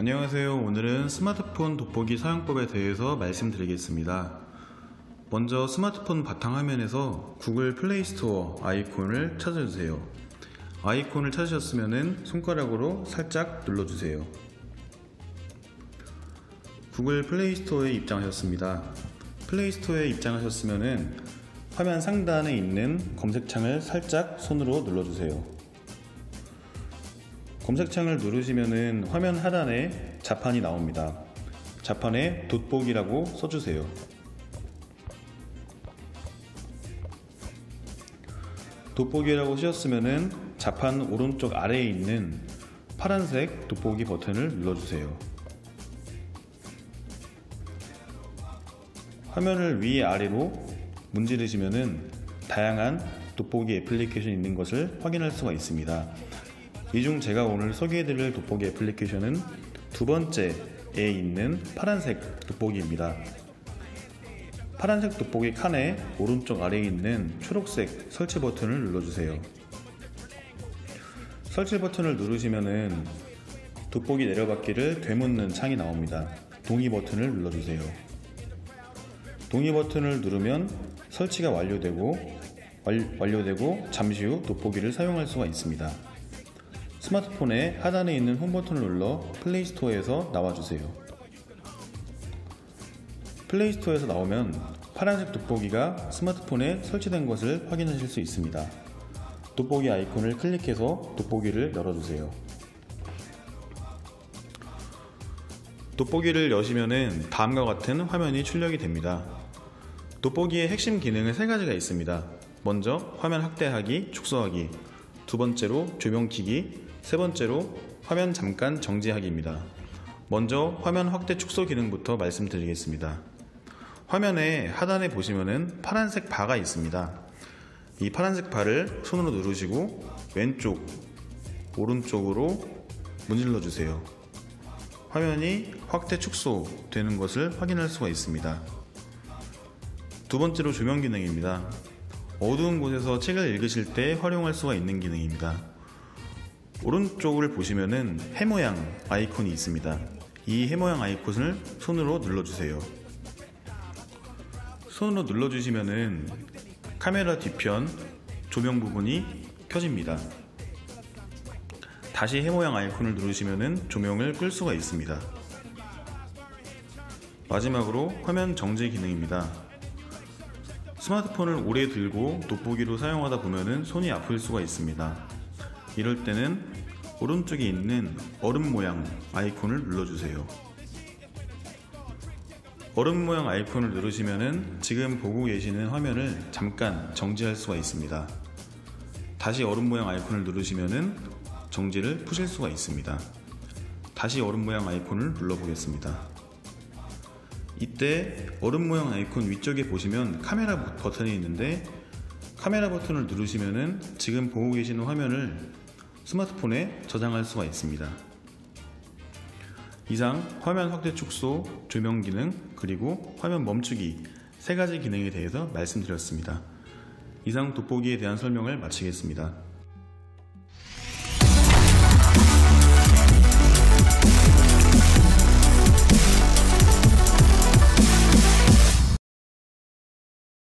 안녕하세요. 오늘은 스마트폰 돋보기 사용법에 대해서 말씀드리겠습니다. 먼저 스마트폰 바탕화면에서 Google Play Store 아이콘을 찾아주세요. 아이콘을 찾으셨으면 손가락으로 살짝 눌러주세요. Google Play Store에 입장하셨습니다. Play Store에 입장하셨으면 화면 상단에 있는 검색창을 살짝 손으로 눌러주세요. 검색창을 누르시면 화면 하단에 자판이 나옵니다. 자판에 돋보기라고 써주세요. 돋보기라고 쓰셨으면 자판 오른쪽 아래에 있는 파란색 돋보기 버튼을 눌러주세요. 화면을 위 아래로 문지르시면 다양한 돋보기 애플리케이션이 있는 것을 확인할 수가 있습니다. 이 중 제가 오늘 소개해드릴 돋보기 애플리케이션은 두 번째에 있는 파란색 돋보기입니다. 파란색 돋보기 칸의 오른쪽 아래에 있는 초록색 설치 버튼을 눌러주세요. 설치 버튼을 누르시면 돋보기 내려받기를 되묻는 창이 나옵니다. 동의 버튼을 눌러주세요. 동의 버튼을 누르면 설치가 완료되고 완료되고 잠시 후 돋보기를 사용할 수가 있습니다. 스마트폰의 하단에 있는 홈 버튼을 눌러 Play Store에서 나와주세요. Play Store에서 나오면 파란색 돋보기가 스마트폰에 설치된 것을 확인하실 수 있습니다. 돋보기 아이콘을 클릭해서 돋보기를 열어주세요. 돋보기를 여시면 다음과 같은 화면이 출력이 됩니다. 돋보기의 핵심 기능은 세 가지가 있습니다. 먼저 화면 확대하기, 축소하기, 두 번째로 조명 키기, 세 번째로 화면 잠깐 정지하기입니다. 먼저 화면 확대 축소 기능부터 말씀드리겠습니다. 화면의 하단에 보시면은 파란색 바가 있습니다. 이 파란색 바를 손으로 누르시고 왼쪽, 오른쪽으로 문질러 주세요. 화면이 확대 축소 되는 것을 확인할 수가 있습니다. 두 번째로 조명 기능입니다. 어두운 곳에서 책을 읽으실 때 활용할 수가 있는 기능입니다. 오른쪽을 보시면은 해 모양 아이콘이 있습니다. 이 해 모양 아이콘을 손으로 눌러주세요. 손으로 눌러주시면은 카메라 뒤편 조명 부분이 켜집니다. 다시 해 모양 아이콘을 누르시면은 조명을 끌 수가 있습니다. 마지막으로 화면 정지 기능입니다. 스마트폰을 오래 들고 돋보기로 사용하다 보면은 손이 아플 수가 있습니다. 이럴 때는 오른쪽에 있는 얼음 모양 아이콘을 눌러주세요. 얼음 모양 아이콘을 누르시면 지금 보고 계시는 화면을 잠깐 정지할 수가 있습니다. 다시 얼음 모양 아이콘을 누르시면 정지를 푸실 수가 있습니다. 다시 얼음 모양 아이콘을 눌러보겠습니다. 이때 얼음 모양 아이콘 위쪽에 보시면 카메라 버튼이 있는데 카메라 버튼을 누르시면 지금 보고 계시는 화면을 스마트폰에 저장할 수가 있습니다. 이상 화면 확대 축소, 조명 기능, 그리고 화면 멈추기 세 가지 기능에 대해서 말씀드렸습니다. 이상 돋보기에 대한 설명을 마치겠습니다.